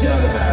shout about.